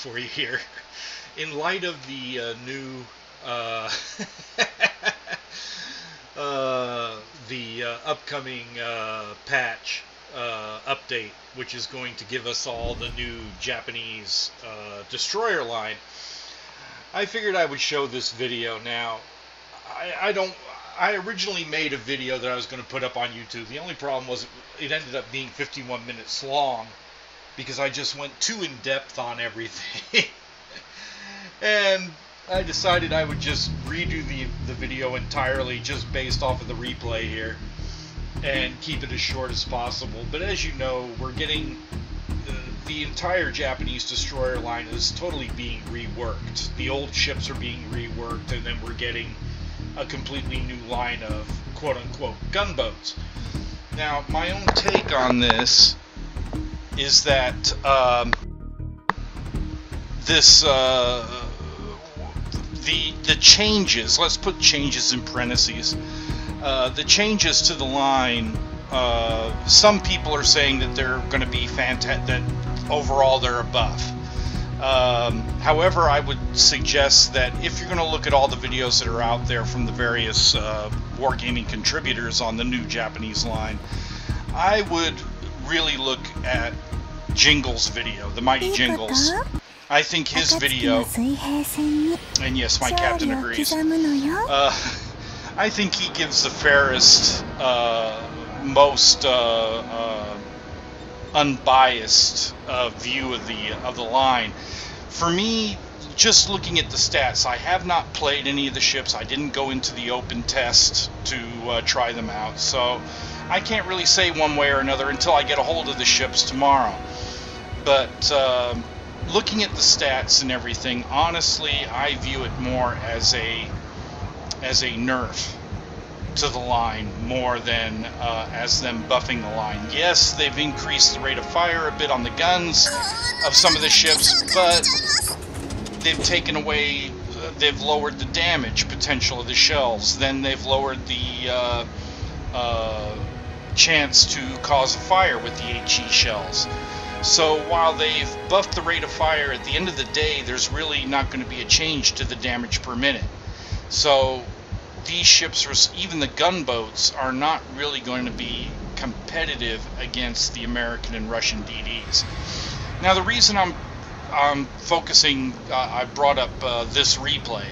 for you here. In light of the uh, new, uh, uh, the uh, upcoming uh, patch uh, update, which is going to give us all the new Japanese destroyer line, I figured I would show this video. Now, I, I don't. I originally made a video that I was going to put up on YouTube. The only problem was it ended up being 51 minutes long because I just went too in depth on everything. and I decided I would just redo the, the video entirely just based off of the replay here and keep it as short as possible. But as you know, we're getting the, the entire Japanese destroyer line is totally being reworked. The old ships are being reworked, and then we're getting a completely new line of quote unquote gunboats. Now, my own take on this is that um, this uh, the the changes. Let's put changes in parentheses. Uh, the changes to the line. Uh, some people are saying that they're going to be fantastic. That overall they're a buff. Um, however, I would suggest that if you're going to look at all the videos that are out there from the various uh, wargaming contributors on the new Japanese line, I would really look at Jingle's video, the Mighty Jingles. I think his video, and yes, my captain agrees, uh, I think he gives the fairest, uh, most uh, uh unbiased uh, view of the, of the line. For me, just looking at the stats, I have not played any of the ships. I didn't go into the open test to uh, try them out, so I can't really say one way or another until I get a hold of the ships tomorrow. But um looking at the stats and everything, honestly, I view it more as a as a nerf to the line more than uh, as them buffing the line. Yes, they've increased the rate of fire a bit on the guns of some of the ships, but they've taken away, uh, they've lowered the damage potential of the shells. Then they've lowered the uh, uh, chance to cause a fire with the HE shells. So while they've buffed the rate of fire, at the end of the day, there's really not going to be a change to the damage per minute. So these ships, are, even the gunboats, are not really going to be competitive against the American and Russian DDs. Now, the reason I'm I'm focusing, uh, I brought up uh, this replay,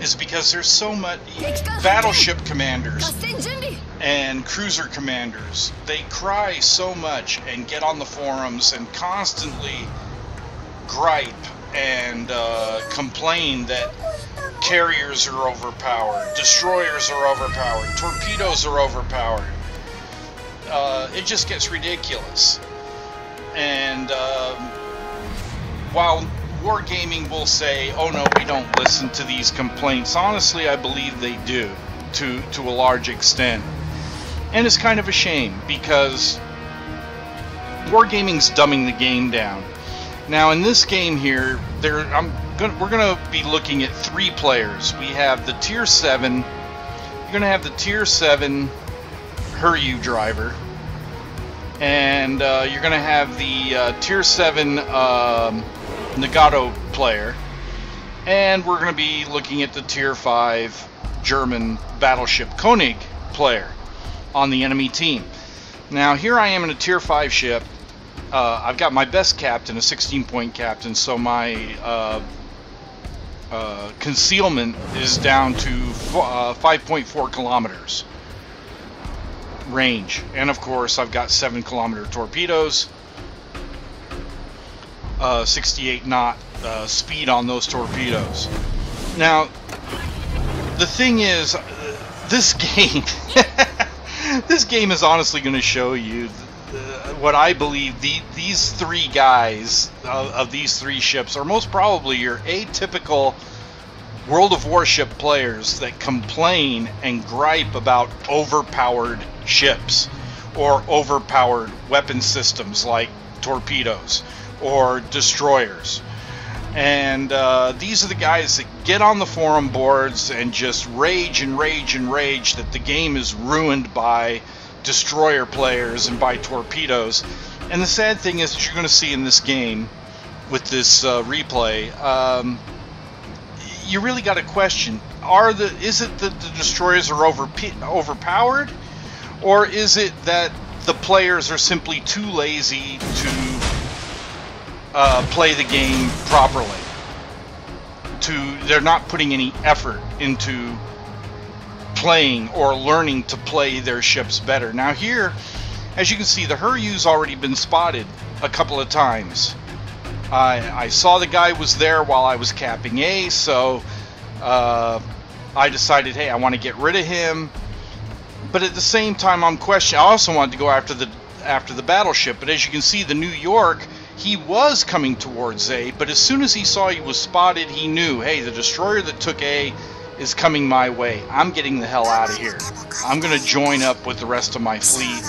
is because there's so much battleship commanders and cruiser commanders. They cry so much and get on the forums and constantly gripe and uh, complain that carriers are overpowered, destroyers are overpowered, torpedoes are overpowered. Uh, it just gets ridiculous. And um, while Wargaming will say, "Oh no, we don't listen to these complaints," honestly, I believe they do to to a large extent, and it's kind of a shame because Wargaming's dumbing the game down. Now, in this game here, there I'm gonna, we're going to be looking at three players. We have the Tier Seven. You're going to have the Tier Seven Hiryu driver, and uh, you're going to have the uh, Tier Seven um, Nagato player, and we're going to be looking at the Tier Five German battleship Koenig player on the enemy team. Now, here I am in a Tier 5 ship. Uh, I've got my best captain, a 16 point captain, so my uh, uh, concealment is down to uh, 5.4 kilometers range. And of course, I've got 7 kilometer torpedoes, uh, 68 knot uh, speed on those torpedoes. Now, the thing is, uh, this game, this game is honestly going to show you uh, what I believe the these three guys of, of these three ships are most probably your atypical World of Warship players that complain and gripe about overpowered ships or overpowered weapon systems like torpedoes or destroyers. And uh, these are the guys that get on the forum boards and just rage and rage and rage that the game is ruined by destroyer players and by torpedoes. And the sad thing is that you're going to see in this game with this uh, replay, um, you really got to question: Are the is it that the destroyers are over overpowered, or is it that the players are simply too lazy to uh, play the game properly? To they're not putting any effort into playing or learning to play their ships better. Now here, as you can see, the Hiryu's already been spotted a couple of times. I, I saw the guy was there while I was capping A, so uh, I decided, hey, I want to get rid of him. But at the same time, I'm questioning. I also wanted to go after the after the battleship, but as you can see, the New York, he was coming towards A. But as soon as he saw he was spotted, he knew, hey, the destroyer that took A is coming my way. I'm getting the hell out of here. I'm going to join up with the rest of my fleet,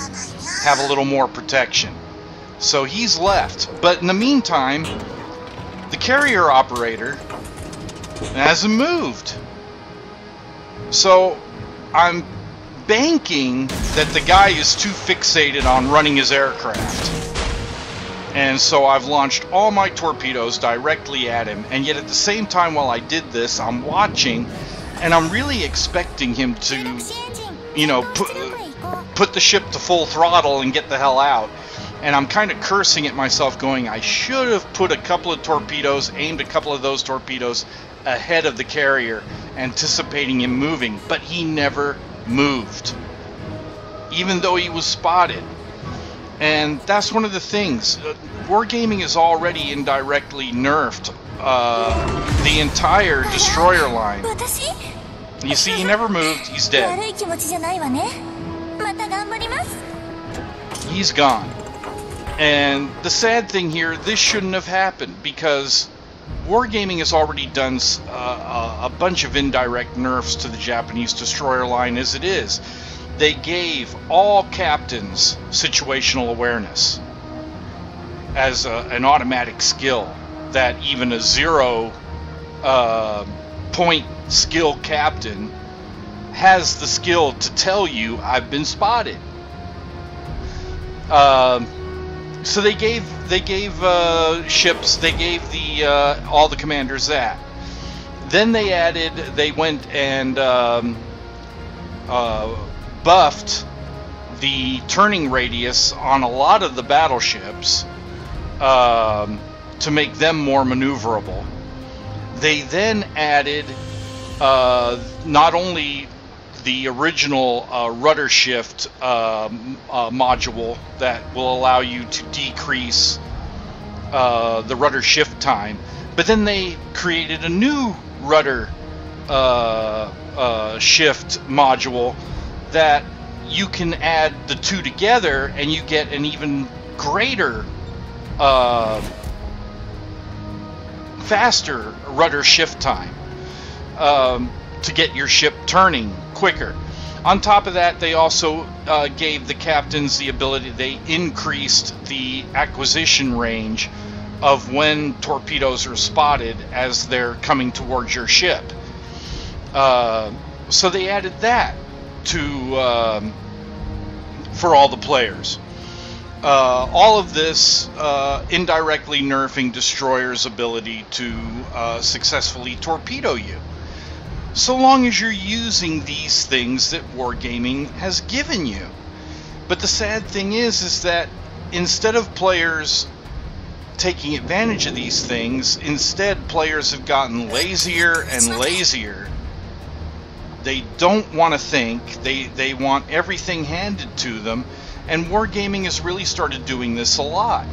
have a little more protection. So he's left. But in the meantime, the carrier operator hasn't moved. So I'm banking that the guy is too fixated on running his aircraft. And so I've launched all my torpedoes directly at him. And yet at the same time while I did this, I'm watching and I'm really expecting him to, you know, put, the ship to full throttle and get the hell out. And I'm kind of cursing at myself, going, I should have put a couple of torpedoes, aimed a couple of those torpedoes ahead of the carrier, anticipating him moving. But he never moved, even though he was spotted. And that's one of the things. Wargaming is already indirectly nerfed uh, the entire destroyer line. You see, he never moved. He's dead. He's gone. And the sad thing here, this shouldn't have happened because Wargaming has already done uh, a bunch of indirect nerfs to the Japanese destroyer line as it is. They gave all captains situational awareness as a, an automatic skill that even a zero uh, point skill captain has the skill to tell you I've been spotted. Uh, so they gave they gave uh, ships they gave the uh, all the commanders that. Then they added they went and um, uh, buffed the turning radius on a lot of the battleships um, to make them more maneuverable. They then added uh, not only the original uh, rudder shift uh, module that will allow you to decrease uh, the rudder shift time, but then they created a new rudder uh, uh, shift module that you can add the two together and you get an even greater faster rudder shift time um, to get your ship turning quicker. On top of that, they also uh, gave the captains the ability, they increased the acquisition range of when torpedoes are spotted as they're coming towards your ship. Uh, so they added that to um, for all the players. Uh, all of this uh, indirectly nerfing destroyers' ability to uh, successfully torpedo you so long as you're using these things that wargaming has given you. But the sad thing is is that instead of players taking advantage of these things, instead players have gotten lazier and lazier. They don't want to think. They they want everything handed to them, and wargaming has really started doing this a lot.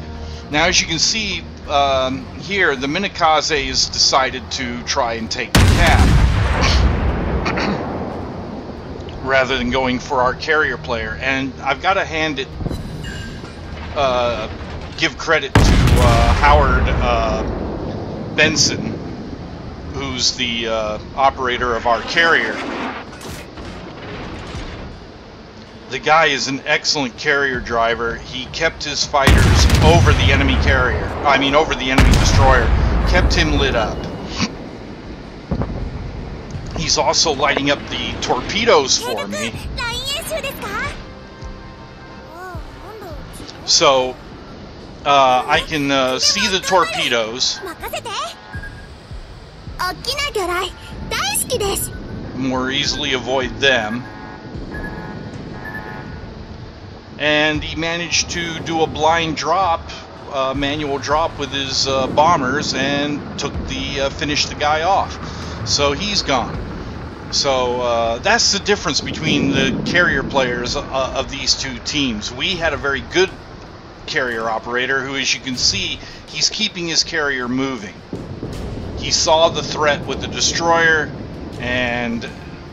Now, as you can see um, here, the Minekaze has decided to try and take the cap rather than going for our carrier player. And I've got to hand it uh, give credit to uh, Howard uh, Benson, who's the uh, operator of our carrier. the guy is an excellent carrier driver. He kept his fighters over the enemy carrier. I mean, over the enemy destroyer. Kept him lit up. He's also lighting up the torpedoes for me. So, uh, I can uh, see the torpedoes. More easily avoid them. And he managed to do a blind drop, uh, manual drop with his uh, bombers, and took the uh, finished the guy off. So he's gone. So uh, that's the difference between the carrier players uh, of these two teams. We had a very good carrier operator who, as you can see, he's keeping his carrier moving. He saw the threat with the destroyer and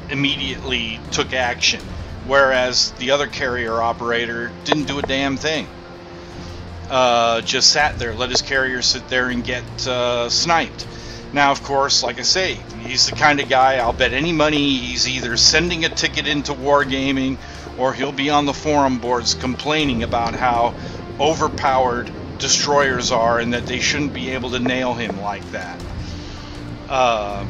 immediately took action, whereas the other carrier operator didn't do a damn thing. Uh, just sat there, let his carrier sit there and get uh, sniped. Now, of course, like I say, he's the kind of guy I'll bet any money he's either sending a ticket into wargaming or he'll be on the forum boards complaining about how overpowered destroyers are and that they shouldn't be able to nail him like that. Uh,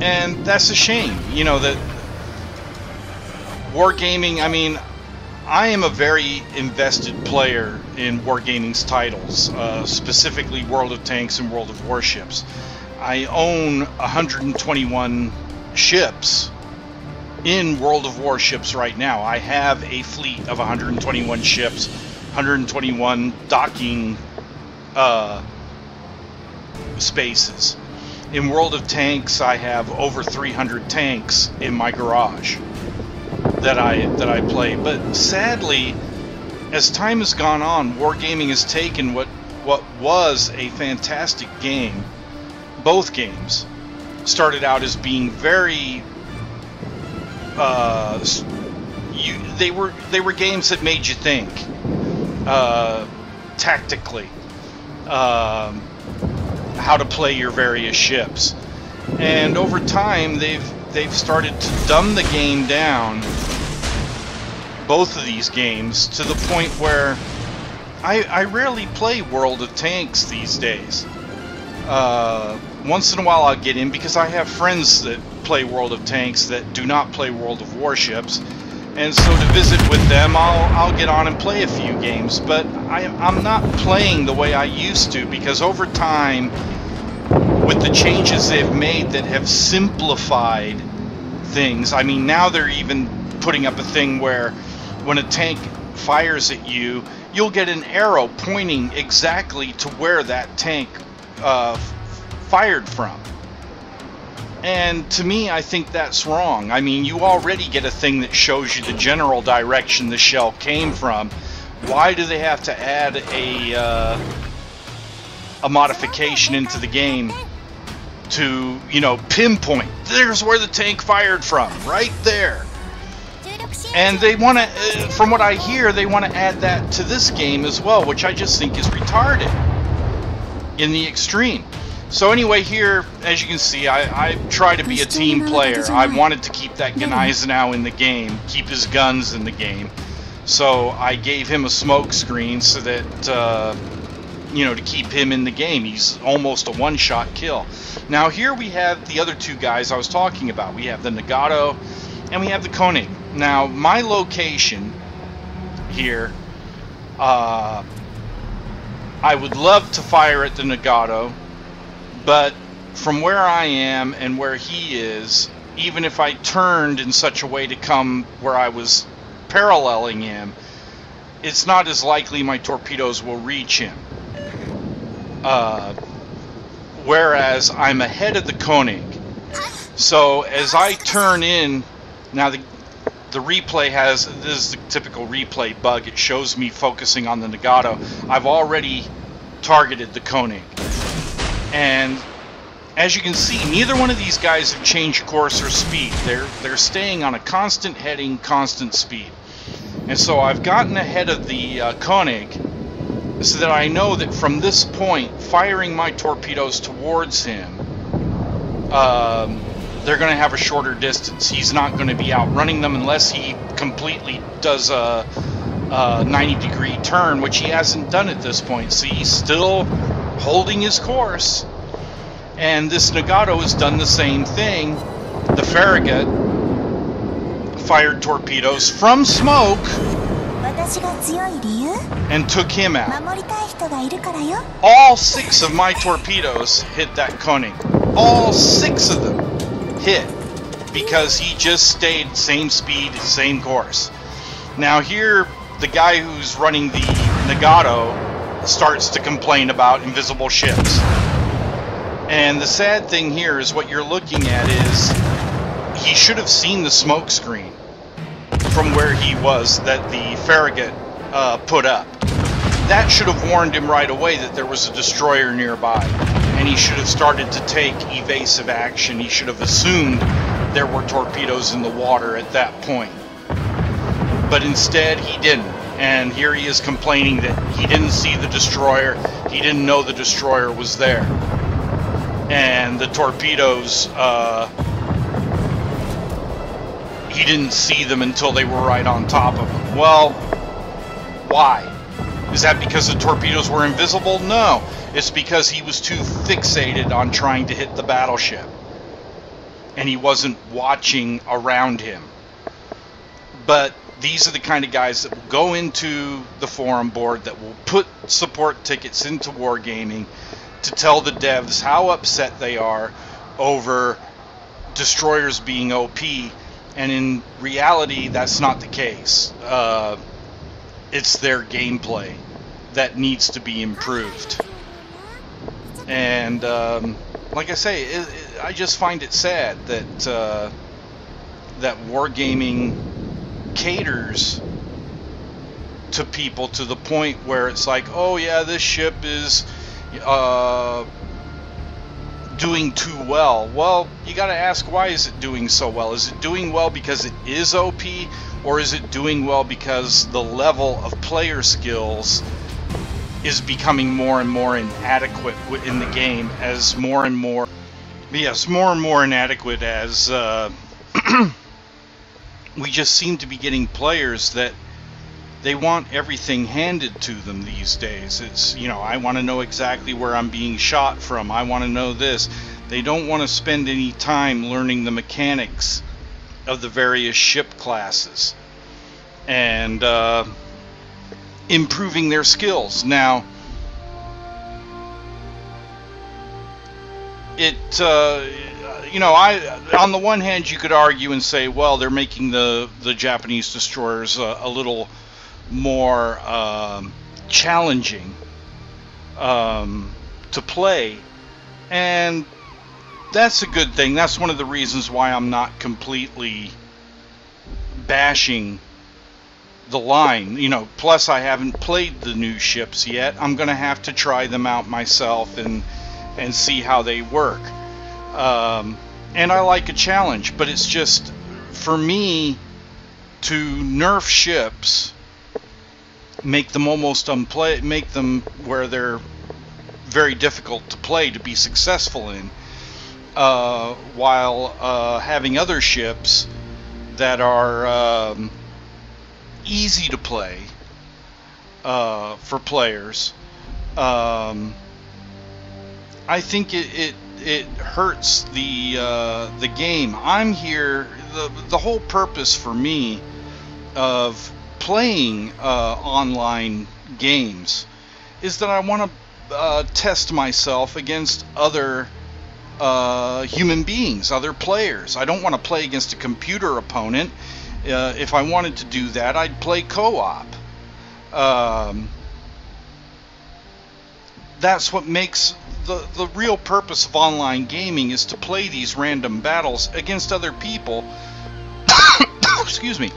and that's a shame, you know, that wargaming, I mean, I am a very invested player in Wargaming's titles, uh, specifically World of Tanks and World of Warships. I own 121 ships in World of Warships right now. I have a fleet of 121 ships, 121 docking uh, spaces. In World of Tanks, I have over 300 tanks in my garage that I that I play. But sadly, as time has gone on, wargaming has taken what what was a fantastic game. Both games started out as being very uh, you they were they were games that made you think uh, tactically um, how to play your various ships and over time they've they've started to dumb the game down both of these games to the point where I, I rarely play World of Tanks these days. Uh, once in a while I'll get in because I have friends that play World of Tanks that do not play World of Warships. And so to visit with them, I'll, I'll get on and play a few games. But I, I'm not playing the way I used to because over time, with the changes they've made that have simplified things, I mean, now they're even putting up a thing where when a tank fires at you, you'll get an arrow pointing exactly to where that tank uh, fired from. And to me, I think that's wrong. I mean, you already get a thing that shows you the general direction the shell came from. Why do they have to add a uh, a modification into the game to, you know, pinpoint? There's where the tank fired from, right there. And they want to, uh, from what I hear, they want to add that to this game as well, which I just think is retarded in the extreme. So anyway, here, as you can see, I, I try to be a team player. I wanted to keep that Gneisenau in the game, keep his guns in the game. So I gave him a smoke screen so that, uh, you know, to keep him in the game. He's almost a one-shot kill. Now here we have the other two guys I was talking about. We have the Nagato and we have the Koenig. Now my location here, uh, I would love to fire at the Nagato, but from where I am and where he is, even if I turned in such a way to come where I was paralleling him, it's not as likely my torpedoes will reach him. Uh, whereas I'm ahead of the Koenig. So as I turn in, now the the replay has this is the typical replay bug. It shows me focusing on the Nagato. I've already targeted the Koenig, and as you can see, neither one of these guys have changed course or speed. They're they're staying on a constant heading, constant speed. And so I've gotten ahead of the uh, Koenig so that I know that from this point, firing my torpedoes towards him, um, they're going to have a shorter distance. He's not going to be outrunning them unless he completely does a, a 90 degree turn, which he hasn't done at this point. So he's still holding his course. And this Nagato has done the same thing. The Farragut fired torpedoes from smoke and took him out. All six of my torpedoes hit that Koenig. All six of them hit because he just stayed same speed, same course. Now here, the guy who's running the Nagato starts to complain about invisible ships. And the sad thing here is what you're looking at is he should have seen the smoke screen from where he was that the Farragut uh, put up. That should have warned him right away that there was a destroyer nearby, and he should have started to take evasive action. He should have assumed there were torpedoes in the water at that point. But instead, he didn't. And here he is complaining that he didn't see the destroyer, he didn't know the destroyer was there. And the torpedoes, uh, he didn't see them until they were right on top of him. Well, why? Is that because the torpedoes were invisible? No. It's because he was too fixated on trying to hit the battleship. And he wasn't watching around him. But these are the kind of guys that will go into the forum board that will put support tickets into wargaming to tell the devs how upset they are over destroyers being OP and in reality, that's not the case. Uh, it's their gameplay that needs to be improved. And um, like I say, it, it, I just find it sad that uh, that wargaming caters to people to the point where it's like, oh yeah, this ship is uh, doing too well. Well, you got to ask why is it doing so well? Is it doing well because it is OP or is it doing well because the level of player skills is becoming more and more inadequate in the game as more and more yes, more and more inadequate as uh, we just seem to be getting players that they want everything handed to them these days. It's, you know, I want to know exactly where I'm being shot from. I want to know this. They don't want to spend any time learning the mechanics of the various ship classes and uh, improving their skills. Now, it, uh, you know, I on the one hand you could argue and say, well, they're making the the Japanese destroyers a, a little more um, challenging um, to play, and that's a good thing. That's one of the reasons why I'm not completely bashing the line. You know, plus I haven't played the new ships yet. I'm going to have to try them out myself and and see how they work. Um, and I like a challenge, but it's just for me to nerf ships make them almost unplay, make them where they're very difficult to play to be successful in, uh, while uh, having other ships that are um, easy to play uh, for players. Um, I think it, it it hurts the uh, the game. I'm here. the The whole purpose for me of playing uh, online games is that I want to uh, test myself against other uh, human beings, other players. I don't want to play against a computer opponent. Uh, if I wanted to do that, I'd play co-op. Um, that's what makes the the real purpose of online gaming is to play these random battles against other people. Excuse me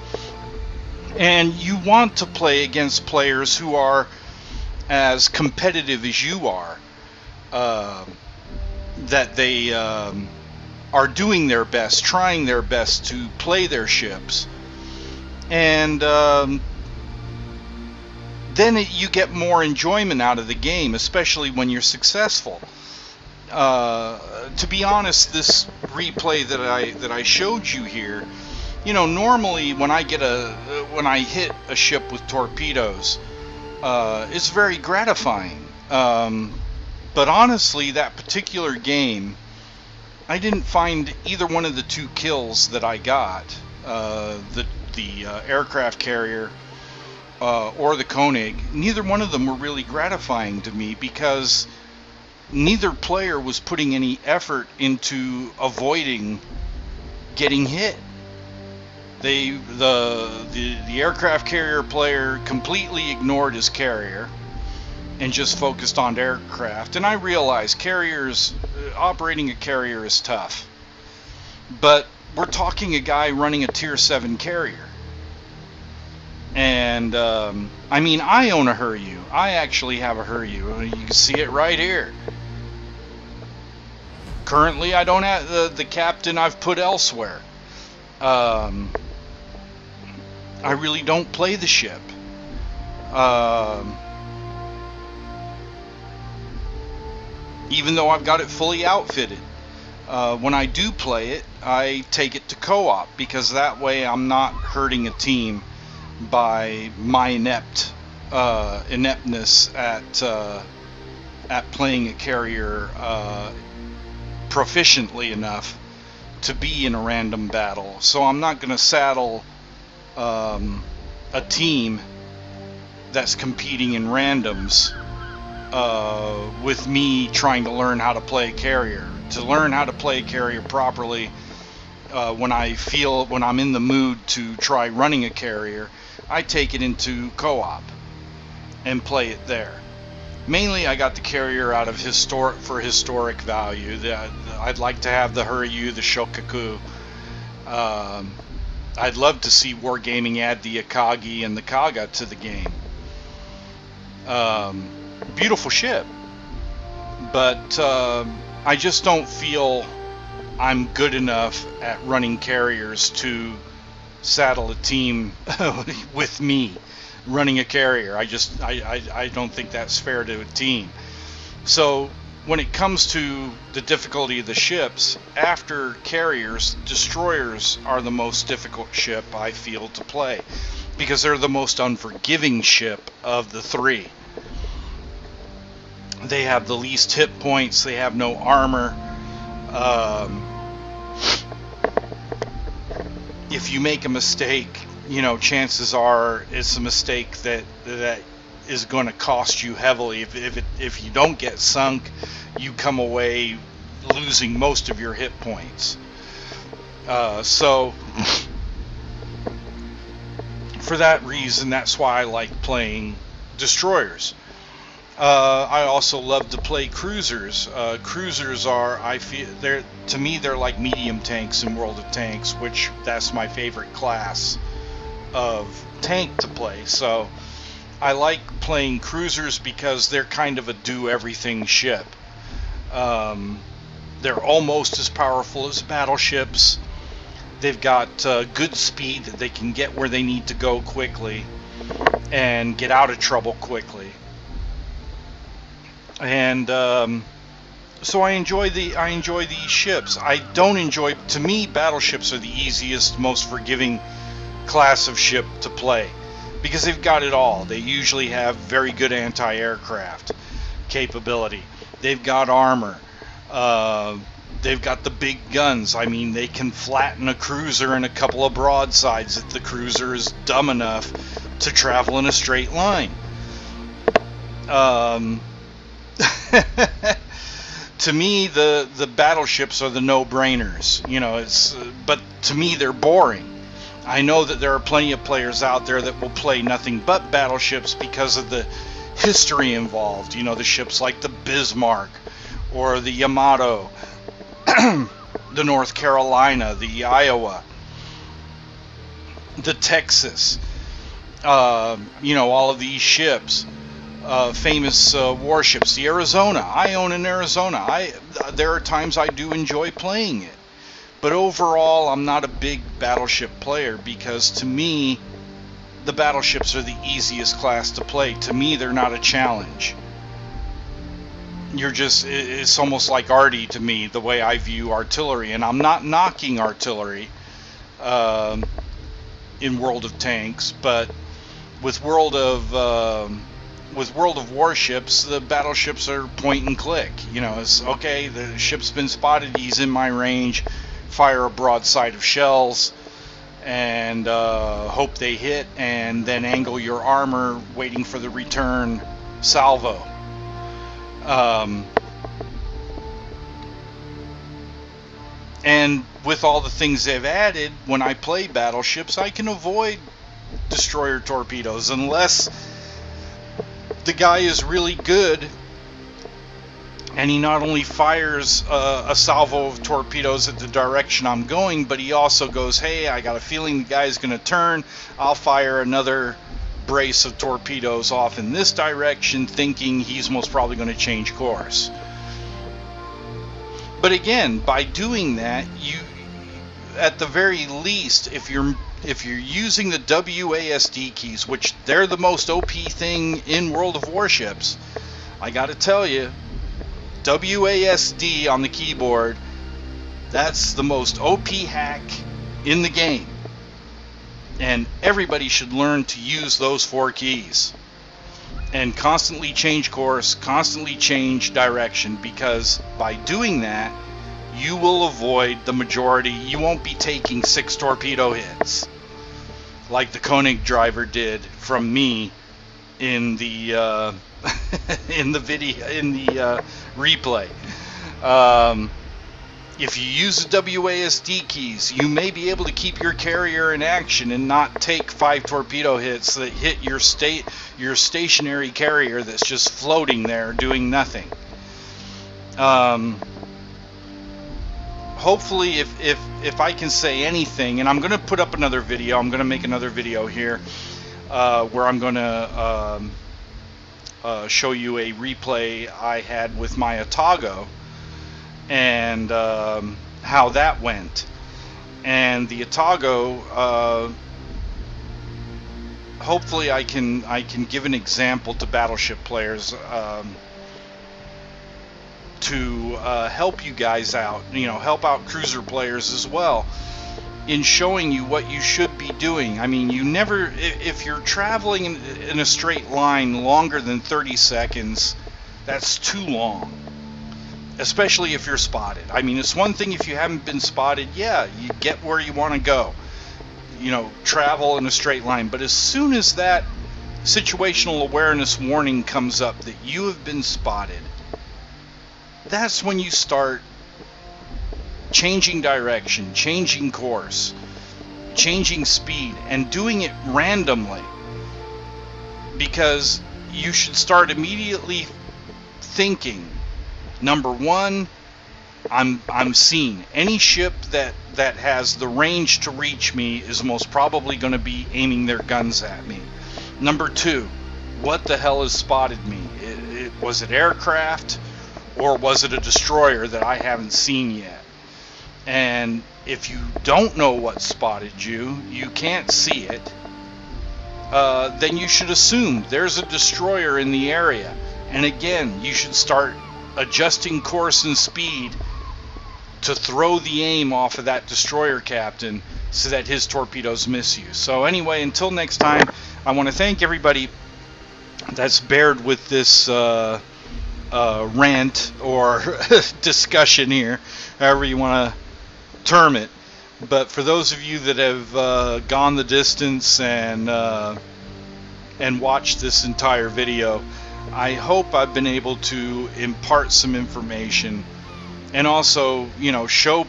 and you want to play against players who are as competitive as you are. Uh, that they um, are doing their best, trying their best to play their ships. And um, then it, you get more enjoyment out of the game, especially when you're successful. Uh, to be honest, this replay that I that I showed you here, you know, normally when I get a when I hit a ship with torpedoes, uh, it's very gratifying. Um, but honestly, that particular game, I didn't find either one of the two kills that I got, uh, the the uh, aircraft carrier uh, or the Koenig, neither one of them were really gratifying to me because neither player was putting any effort into avoiding getting hit. They the the, the aircraft carrier player completely ignored his carrier and just focused on aircraft. And I realize carriers uh, operating a carrier is tough. But we're talking a guy running a tier 7 carrier. And um, I mean, I own a Hiryu. I actually have a Hiryu. You can see it right here. Currently, I don't have the, the captain I've put elsewhere. Um, I really don't play the ship. Um, even though I've got it fully outfitted. Uh, when I do play it, I take it to co-op because that way I'm not hurting a team by my inept uh, ineptness at uh, at playing a carrier uh, proficiently enough to be in a random battle. So I'm not going to saddle um, a team that's competing in randoms uh, with me trying to learn how to play a carrier. To learn how to play a carrier properly, uh, when I feel when I'm in the mood to try running a carrier, I take it into co-op and play it there. Mainly, I got the carrier out of historic for historic value. The, I'd like to have the Hiryu, the Shokaku. Um, I'd love to see Wargaming add the Akagi and the Kaga to the game. Um, beautiful ship, but uh, I just don't feel I'm good enough at running carriers to saddle a team with me running a carrier. I just I, I, I don't think that's fair to a team. So when it comes to the difficulty of the ships, after carriers, destroyers are the most difficult ship I feel to play because they're the most unforgiving ship of the three. They have the least hit points. They have no armor. Um, if you make a mistake, you know, chances are it's a mistake that that is going to cost you heavily. If if, it, if you don't get sunk, you come away losing most of your hit points. Uh, so, for that reason, that's why I like playing destroyers. Uh, I also love to play cruisers. Uh, cruisers are, I feel, they're to me they're like medium tanks in World of Tanks, which that's my favorite class of tank to play. So I like playing cruisers because they're kind of a do everything ship. Um, they're almost as powerful as battleships. They've got uh, good speed that they can get where they need to go quickly and get out of trouble quickly and um, so I enjoy the I enjoy these ships. I don't enjoy. To me, battleships are the easiest, most forgiving class of ship to play because they've got it all. They usually have very good anti-aircraft capability. They've got armor. Uh, they've got the big guns. I mean, they can flatten a cruiser in a couple of broadsides if the cruiser is dumb enough to travel in a straight line. Um, to me, the the battleships are the no-brainers. You know, it's but to me they're boring. I know that there are plenty of players out there that will play nothing but battleships because of the history involved. You know, the ships like the Bismarck or the Yamato, the North Carolina, the Iowa, the Texas. Uh, you know, all of these ships uh, famous uh, warships. The Arizona, I own an Arizona. I there are times I do enjoy playing it, but overall, I'm not a big battleship player because to me, the battleships are the easiest class to play. To me, they're not a challenge. You're just, it's almost like arty to me, the way I view artillery. And I'm not knocking artillery um, in World of Tanks, but with World of. Um, with World of Warships, the battleships are point and click. You know, it's okay, the ship's been spotted, he's in my range, fire a broadside of shells, and uh, hope they hit, and then angle your armor, waiting for the return salvo. Um, and with all the things they've added, when I play battleships, I can avoid destroyer torpedoes unless the guy is really good and he not only fires uh, a salvo of torpedoes at the direction I'm going, but he also goes, "Hey, I got a feeling the guy's going to turn. I'll fire another brace of torpedoes off in this direction, thinking he's most probably going to change course." But again, by doing that, you, at the very least, if you're if you're using the WASD keys, which they're the most OP thing in World of Warships, I gotta tell you, WASD on the keyboard, that's the most OP hack in the game. And everybody should learn to use those four keys and constantly change course, constantly change direction because by doing that, you will avoid the majority. You won't be taking six torpedo hits like the Koenig driver did from me in the uh, in the video in the uh, replay. Um, if you use the WASD keys, you may be able to keep your carrier in action and not take five torpedo hits that hit your state your stationary carrier that's just floating there doing nothing. Um, hopefully if, if if I can say anything and I'm gonna put up another video I'm gonna make another video here uh, where I'm gonna um, uh, show you a replay I had with my Atago and um, how that went. And the Atago uh, hopefully I can I can give an example to battleship players um, to uh, help you guys out, you know, help out cruiser players as well in showing you what you should be doing. I mean, you never, if you're traveling in, in a straight line longer than 30 seconds, that's too long. Especially if you're spotted. I mean, it's one thing if you haven't been spotted, yeah, you get where you want to go. You know, travel in a straight line. But as soon as that situational awareness warning comes up that you have been spotted, that's when you start changing direction, changing course, changing speed, and doing it randomly. Because you should start immediately thinking number one, I'm I'm seen. Any ship that that has the range to reach me is most probably going to be aiming their guns at me. Number two, what the hell has spotted me? It, it, was it aircraft? Or was it a destroyer that I haven't seen yet? And if you don't know what spotted you, you can't see it, uh, then you should assume there's a destroyer in the area. And again, you should start adjusting course and speed to throw the aim off of that destroyer captain so that his torpedoes miss you. So anyway, until next time, I want to thank everybody that's bared with this uh, uh, rant or discussion here, however you want to term it. But for those of you that have uh, gone the distance and uh, and watched this entire video, I hope I've been able to impart some information and also, you know, show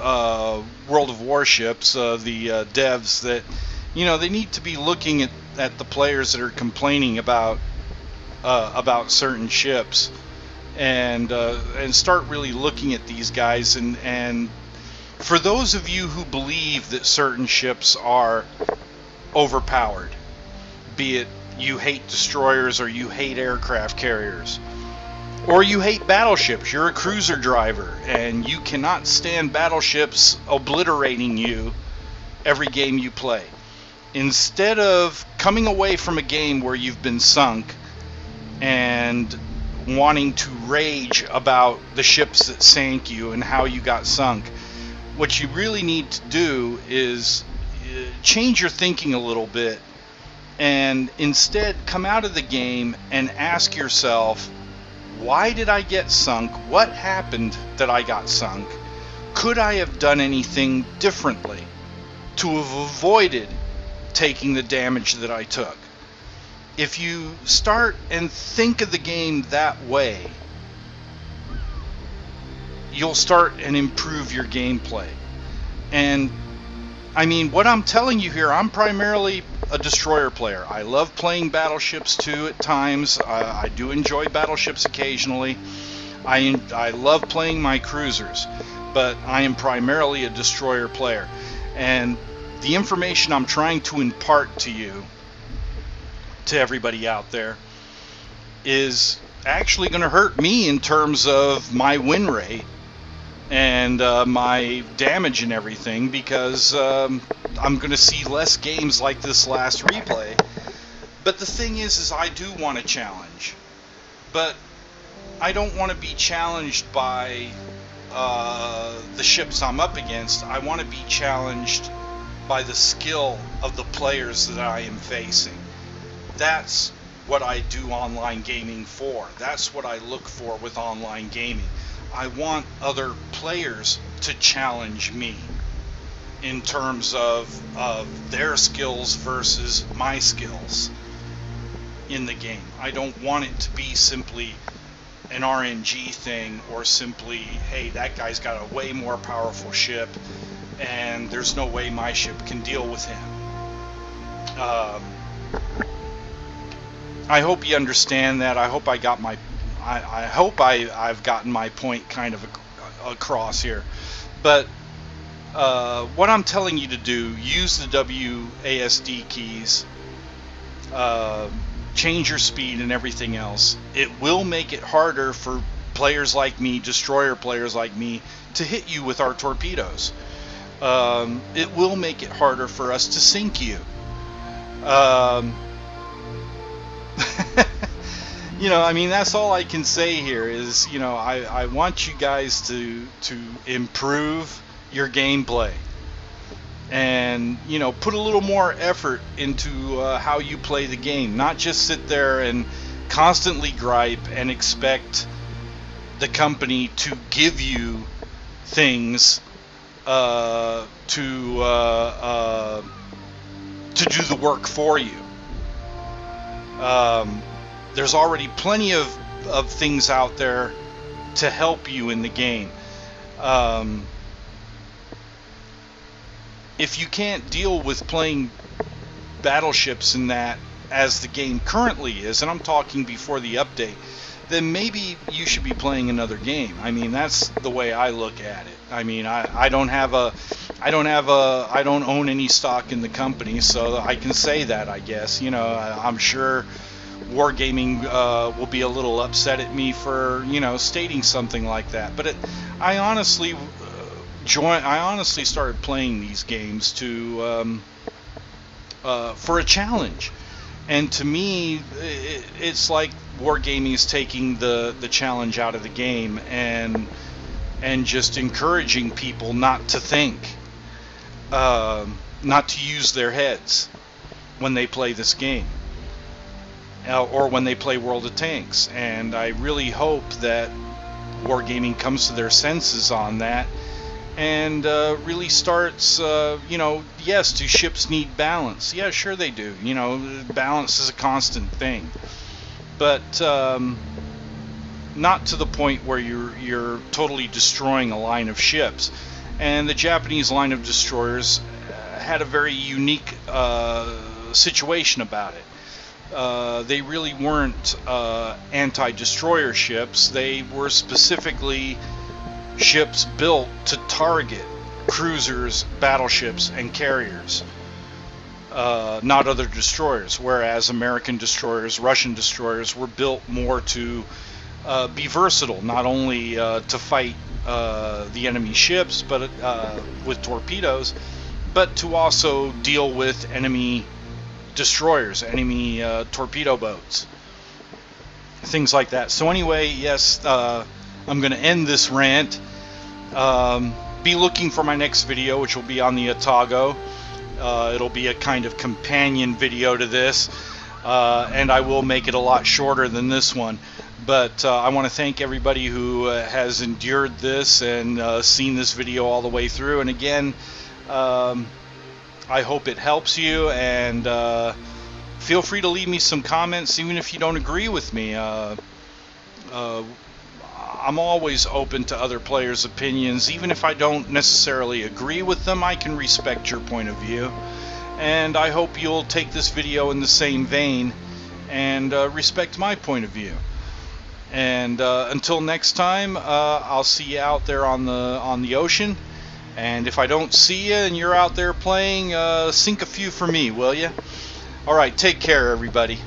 uh, World of Warships, uh, the uh, devs, that you know they need to be looking at, at the players that are complaining about uh, about certain ships and uh, and start really looking at these guys. And and for those of you who believe that certain ships are overpowered be it you hate destroyers or you hate aircraft carriers or you hate battleships you're a cruiser driver and you cannot stand battleships obliterating you every game you play. Instead of coming away from a game where you've been sunk and wanting to rage about the ships that sank you and how you got sunk, what you really need to do is uh, change your thinking a little bit and instead come out of the game and ask yourself, why did I get sunk? What happened that I got sunk? Could I have done anything differently to have avoided taking the damage that I took? If you start and think of the game that way, you'll start and improve your gameplay. And I mean, what I'm telling you here, I'm primarily a destroyer player. I love playing battleships too at times. I do enjoy battleships occasionally. I, I love playing my cruisers, but I am primarily a destroyer player. And the information I'm trying to impart to you, to everybody out there, is actually going to hurt me in terms of my win rate and uh, my damage and everything because um, I'm going to see less games like this last replay. But the thing is, is I do want a challenge, but I don't want to be challenged by uh, the ships I'm up against. I want to be challenged by the skill of the players that I am facing. That's what I do online gaming for. That's what I look for with online gaming. I want other players to challenge me in terms of, of their skills versus my skills in the game. I don't want it to be simply an RNG thing or simply, hey, that guy's got a way more powerful ship and there's no way my ship can deal with him. Um, I hope you understand that. I hope I got my I, I hope I, I've gotten my point kind of across here. But uh, what I'm telling you to do, use the WASD keys, uh, change your speed and everything else. It will make it harder for players like me, destroyer players like me, to hit you with our torpedoes. Um, it will make it harder for us to sink you. Um, you know, I mean, that's all I can say here is, you know, I, I want you guys to to improve your gameplay. And you know put a little more effort into uh, how you play the game not just sit there and constantly gripe and expect the company to give you things uh, to uh, uh to do the work for you um, there's already plenty of, of things out there to help you in the game. Um, if you can't deal with playing battleships in that as the game currently is, and I'm talking before the update, then maybe you should be playing another game. I mean, that's the way I look at it. I mean, I, I don't have a, I don't have a, I don't own any stock in the company, so I can say that. I guess you know, I, I'm sure Wargaming uh, will be a little upset at me for you know stating something like that. But it, I honestly uh, join. I honestly started playing these games to um, uh, for a challenge, and to me, it, it's like Wargaming is taking the the challenge out of the game and and just encouraging people not to think, uh, not to use their heads when they play this game uh, or when they play World of Tanks. And I really hope that Wargaming comes to their senses on that and uh, really starts, uh, you know, yes, do ships need balance? Yeah, sure they do. You know, balance is a constant thing. But um, not to the point where you're, you're totally destroying a line of ships. And the Japanese line of destroyers uh, had a very unique uh, situation about it uh, they really weren't uh, anti-destroyer ships. They were specifically ships built to target cruisers, battleships, and carriers, uh, not other destroyers. Whereas American destroyers, Russian destroyers were built more to uh, be versatile, not only uh, to fight the enemy ships, but with torpedoes, but to also deal with enemy destroyers, enemy uh, torpedo boats, things like that. So anyway, yes, uh, I'm going to end this rant. Um, be looking for my next video, which will be on the Atago. Uh, it'll be a kind of companion video to this, uh, and I will make it a lot shorter than this one. But uh, I want to thank everybody who uh, has endured this and uh, seen this video all the way through. And again, um, I hope it helps you, and uh, feel free to leave me some comments, even if you don't agree with me. I'm always open to other players' opinions. Even if I don't necessarily agree with them, I can respect your point of view. And I hope you'll take this video in the same vein and uh, respect my point of view. And uh, until next time, uh, I'll see you out there on the on the ocean. And if I don't see you and you're out there playing, uh, sink a few for me, will you? All right, take care, everybody.